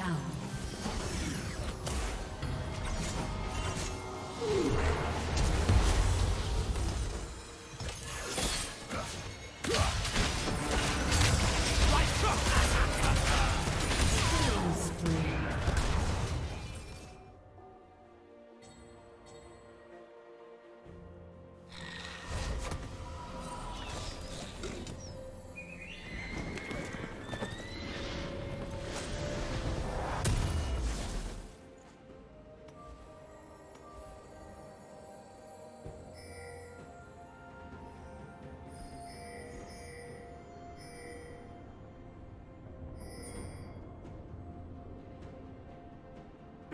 Down.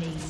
Rampage.